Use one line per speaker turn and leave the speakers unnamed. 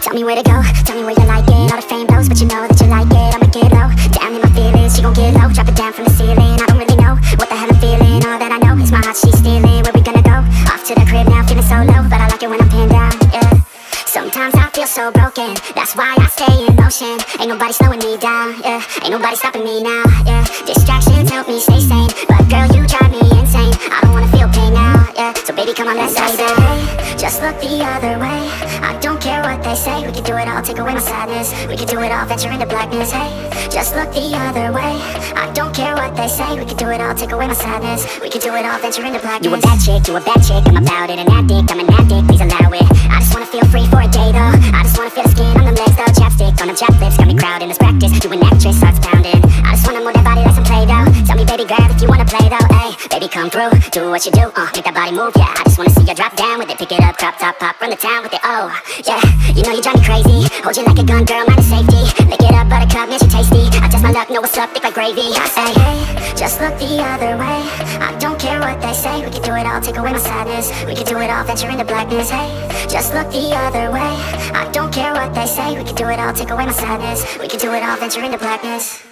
Tell me where to go, tell me where you like it. All the fame blows, but you know that you like it. I'ma get low, down in my feelings She gon' get low, drop it down from the ceiling. I don't really know what the hell I'm feeling. All that I know is my heart she's stealing. Where we gonna go? Off to the crib now, feeling so low But I like it when I'm pinned down, yeah. Sometimes I feel so broken. That's why I stay in motion. Ain't nobody slowing me down, yeah. Ain't nobody stopping me now, yeah. Distractions help me stay sane baby, come on, let's Just look the other way. I don't care what they say. We can do it all, take away my sadness. We can do it all, venture into blackness, hey. Just look the other way. I don't care what they say. We can do it all, take away my sadness. We can do it all, venture into blackness. You a bad chick, you a bad chick. I'm about it, an addict, I'm an addict, please allow it. I just wanna feel free for a day though. I just wanna feel the skin on the legs though. Chapstick on the chap lips, got me crowding this practice. You an actress, heart's pounding. I just wanna move that body like some Play-Doh Tell me baby girl if you wanna play though, Baby come through, do what you do, uh Make that body move, yeah I just wanna see you drop down with it. Pick it up, crop top, pop, run the town with it, oh Yeah, you know you drive me crazy. Hold you like a gun, girl, mind the safety. Lick it up, buttercup, man, you tasty. I test my luck, know what's up, thick like gravy. I say, hey, just look the other way. I don't care what they say. We can do it all, take away my sadness. We can do it all, venture into blackness, hey Just look the other way. I don't care what they say. We can do it all, take away my sadness. We can do it all, venture into blackness